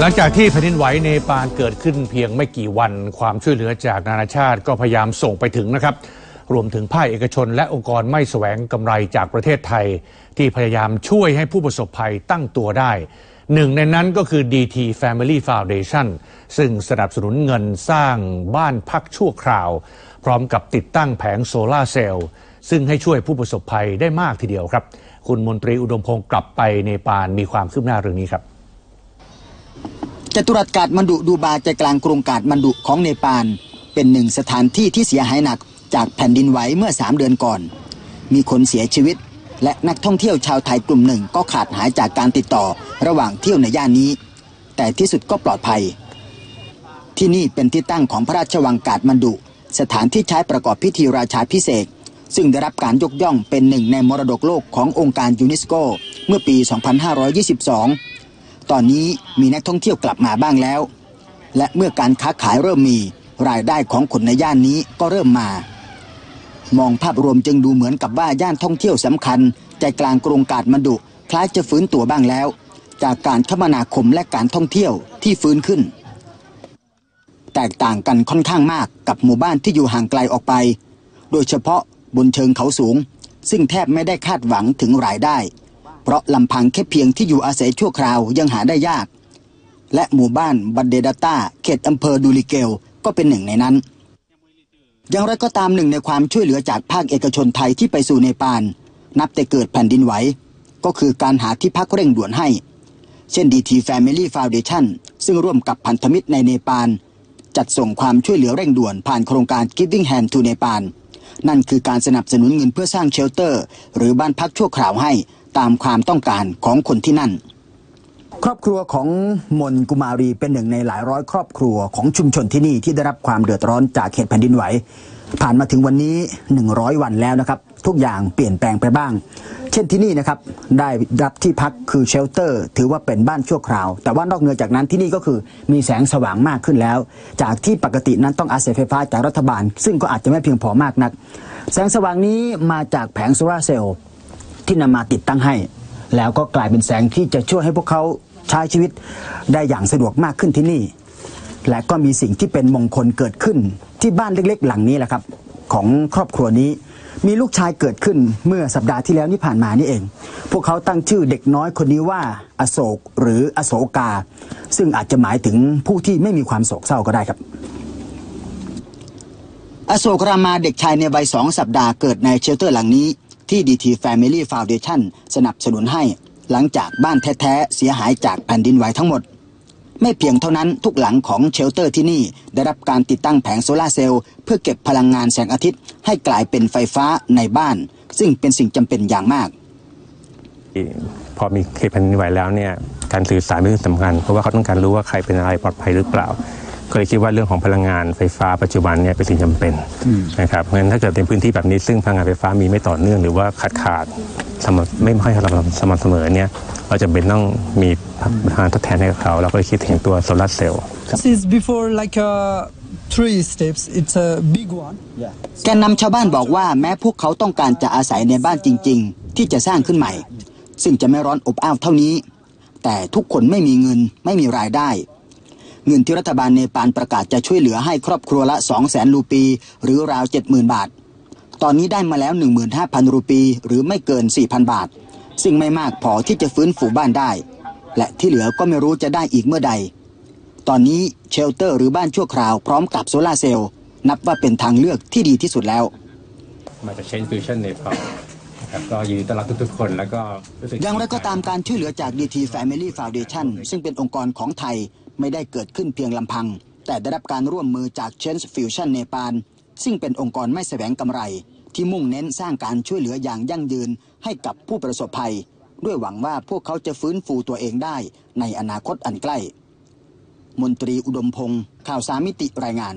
หลังจากที่แผ่นดินไหวเนปาลเกิดขึ้นเพียงไม่กี่วัน ความช่วยเหลือจากนานาชาติก็พยายามส่งไปถึงนะครับ รวมถึงภาคเอกชนและองค์กรไม่แสวงกำไรจากประเทศไทย ที่พยายามช่วยให้ผู้ประสบภัยตั้งตัวได้ หนึ่งในนั้นก็คือ DT Family Foundation ซึ่งสนับสนุนเงินสร้างบ้านพักชั่วคราว พร้อมกับติดตั้งแผงโซลาร์เซลล์ซึ่งให้ช่วยผู้ประสบภัยได้มากทีเดียวครับ คุณมนตรีอุดมพงศ์กลับไปเนปาลมีความคืบหน้าเรื่องนี้ครับ จตุรัสกาดมันดุดูบาใจกลางกรุงกาดมันดุของเนปาล เป็นหนึ่งสถานที่ที่เสียหายหนักจากแผ่นดินไหวเมื่อสามเดือนก่อน มีคนเสียชีวิต และนักท่องเที่ยวชาวไทยกลุ่มหนึ่งก็ขาดหายจากการติดต่อระหว่างเที่ยวในย่านนี้ แต่ที่สุดก็ปลอดภัย ที่นี่เป็นที่ตั้งของพระราชวังกาดมันดุ สถานที่ใช้ประกอบพิธีราชาพิเศษซึ่งได้รับการยกย่องเป็นหนึ่งในมรดกโลกขององค์การยูเนสโก เมื่อปี 2522 ตอนนี้มีนักท่องเที่ยวกลับมาบ้างแล้ว และเมื่อการค้าขายเริ่มมีรายได้ของคนในย่านนี้ก็เริ่มมา มองภาพรวมจึงดูเหมือนกับว่าย่านท่องเที่ยวสำคัญ ใจกลางกรุงกาดมันดุคล้ายจะฟื้นตัวบ้างแล้ว จากการคมนาคมและการท่องเที่ยวที่ฟื้นขึ้น แตกต่างกันค่อนข้างมากกับหมู่บ้านที่อยู่ห่างไกลออกไป โดยเฉพาะบนเชิงเขาสูง ซึ่งแทบไม่ได้คาดหวังถึงรายได้ เพราะลำพังแค่เพียงที่อยู่อาศัยชั่วคราวยังหาได้ยาก และหมู่บ้านบันเดดาตาเขตอำเภอดูลิเกลก็เป็นหนึ่งในนั้น อย่างไรก็ตามหนึ่งในความช่วยเหลือจากภาคเอกชนไทยที่ไปสู่เนปาลนับแต่เกิดแผ่นดินไหว ก็คือการหาที่พักเร่งด่วนให้ เช่น DT Family Foundation ซึ่งร่วมกับพันธมิตรในเนปาลจัดส่งความช่วยเหลือเร่งด่วนผ่านโครงการ Giving Hand to เนปาลนั่นคือการสนับสนุนเงินเพื่อสร้างเชลเตอร์ หรือบ้านพักชั่วคราวให้ ตามความต้องการของคนที่นั่น ครอบครัวของมนกุมารีเป็นหนึ่งในหลายร้อยครอบครัวของชุมชนที่นี่ที่ได้รับความเดือดร้อนจากเหตุแผ่นดินไหว ผ่านมาถึงวันนี้ 100 วันแล้วนะครับ ทุกอย่างเปลี่ยนแปลงไปบ้าง เช่นที่นี่นะครับได้รับที่พักคือเชลเตอร์ ถือว่าเป็นบ้านชั่วคราว แต่ว่านอกเหนือจากนั้นที่นี่ก็คือมีแสงสว่างมากขึ้นแล้ว จากที่ปกตินั้นต้องอาศัยไฟฟ้าจากรัฐบาล ซึ่งก็อาจจะไม่เพียงพอมากนัก แสงสว่างนี้มาจากแผงโซลาร์เซลล์ ที่นำมาติดตั้งให้ แล้วก็กลายเป็นแสงที่จะช่วยให้พวกเขาใช้ชีวิตได้อย่างสะดวกมากขึ้นที่นี่ และก็มีสิ่งที่เป็นมงคลเกิดขึ้นที่บ้านเล็กๆ หลังนี้แหละครับ ของครอบครัวนี้มีลูกชายเกิดขึ้นเมื่อสัปดาห์ที่แล้วนี่ผ่านมานี่เอง พวกเขาตั้งชื่อเด็กน้อยคนนี้ว่า อโศกหรืออโศกา ซึ่งอาจจะหมายถึงผู้ที่ไม่มีความโศกเศร้าก็ได้ครับ อโศกรามาเด็กชายในวัยสองสัปดาห์เกิดใน shelter หลังนี้ ที่ DT Family Foundation สนับสนุนให้ หลังจากบ้านแท้ ๆ เสียหายจากแผ่นดินไหวทั้งหมด ไม่เพียงเท่านั้นทุกหลังของ shelter ที่นี่ ได้รับการติดตั้งแผงโซลาเซลล์เพื่อเก็บพลังงานแสงอาทิตย์ ให้กลายเป็นไฟฟ้าในบ้าน ซึ่งเป็นสิ่งจำเป็นอย่างมากพอมีเหตุแผ่นดินไหวแล้วเนี่ยการสื่อสารเป็นเรื่องสำคัญเพราะว่าเขาต้องการรู้ว่าใครเป็นอะไรปลอดภัยหรือเปล่า ก็เลยคิดว่าเรื่องของพลังงานไฟฟ้าปัจจุบันเนี่ยเป็นสิ่งจำเป็นนะครับเพราะฉะนั้นถ้าเกิดเป็นพื้นที่แบบนี้ซึ่งพลังงานไฟฟ้ามีไม่ต่อเนื่องหรือว่าขาดขาดสม่ำไม่ค่อยสม่ำเสมอเนี่ยเราจะเป็นต้องมีพลังงานทดแทนให้กับเขาเราก็เลยคิดถึงตัวโซลาร์เซลล์ This is before like uh, three steps. It's a big one. แกนนำชาวบ้านบอกว่าแม้พวกเขาต้องการจะอาศัยในบ้านจริง ๆ ที่จะสร้างขึ้นใหม่ ซึ่งจะไม่ร้อนอบอ้าวเท่านี้ แต่ทุกคนไม่มีเงินไม่มีรายได้ เงินที่รัฐบาลเนปาลประกาศจะช่วยเหลือให้ครอบครัวละ 2 0 0แสนรูปี หรือราว 70,000 บาท ตอนนี้ได้มาแล้ว 15,000 รูปี หรือไม่เกิน 4,000 บาท ซึ่งไม่มากพอที่จะฟื้นฟูบ้านได้ และที่เหลือก็ไม่รู้จะได้อีกเมื่อใด ตอนนี้เชลเตอร์หรือบ้านชั่วคราวพร้อมกับโซลาร์เซลล์นับว่าเป็นทางเลือกที่ดีที่สุดแล้วมาจาก Change Fusion Nepal นะครับก็ยินดีต้อนรับทุกๆ คนแล้วก็รู้สึกอย่างไรก็ตามการช่วยเหลือจาก DT Family Foundation ซึ่งเป็นองค์กรของไทย ไม่ได้เกิดขึ้นเพียงลำพัง แต่ได้รับการร่วมมือจาก Change Fusion เนปาลซึ่งเป็นองค์กรไม่แสวงกำไร ที่มุ่งเน้นสร้างการช่วยเหลืออย่างยั่งยืนให้กับผู้ประสบภัย ด้วยหวังว่าพวกเขาจะฟื้นฟูตัวเองได้ในอนาคตอันใกล้ มนตรีอุดมพงศ์ข่าวสามมิติรายงาน